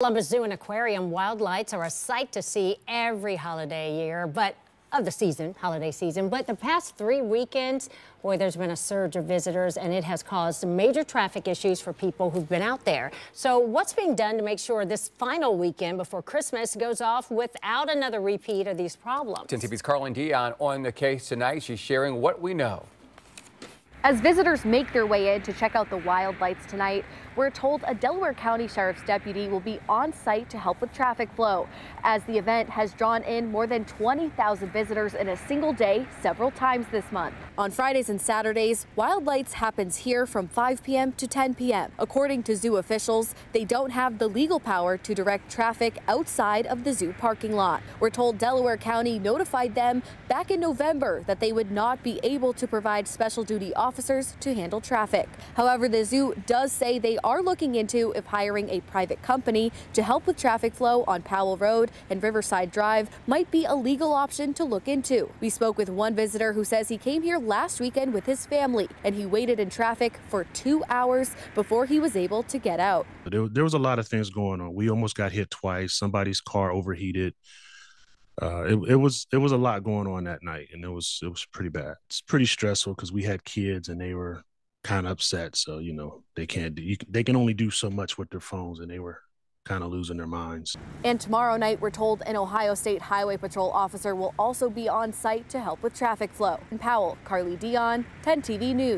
Columbus Zoo and Aquarium Wildlights are a sight to see every holiday year, but of the season, holiday season. But the past three weekends, boy, there's been a surge of visitors and it has caused major traffic issues for people who've been out there. So what's being done to make sure this final weekend before Christmas goes off without another repeat of these problems? 10 TV's Carlene Dion on the case tonight. She's sharing what we know. As visitors make their way in to check out the Wildlights tonight, we're told a Delaware County Sheriff's deputy will be on site to help with traffic flow, as the event has drawn in more than 20,000 visitors in a single day several times this month. On Fridays and Saturdays, Wildlights happens here from 5 p.m. to 10 p.m. According to zoo officials, they don't have the legal power to direct traffic outside of the zoo parking lot. We're told Delaware County notified them back in November that they would not be able to provide special duty officers to handle traffic. However, the zoo does say they are looking into if hiring a private company to help with traffic flow on Powell Road and Riverside Drive might be a legal option to look into. We spoke with one visitor who says he came here last weekend with his family and he waited in traffic for two hours before he was able to get out. There, there was a lot of things going on. We almost got hit twice. Somebody's car overheated. Uh, it, it was it was a lot going on that night, and it was it was pretty bad. It's pretty stressful because we had kids and they were kind of upset. So you know they can't do, you, they can only do so much with their phones, and they were kind of losing their minds. And tomorrow night, we're told an Ohio State Highway Patrol officer will also be on site to help with traffic flow. In Powell, Carly Dion, 10 TV News.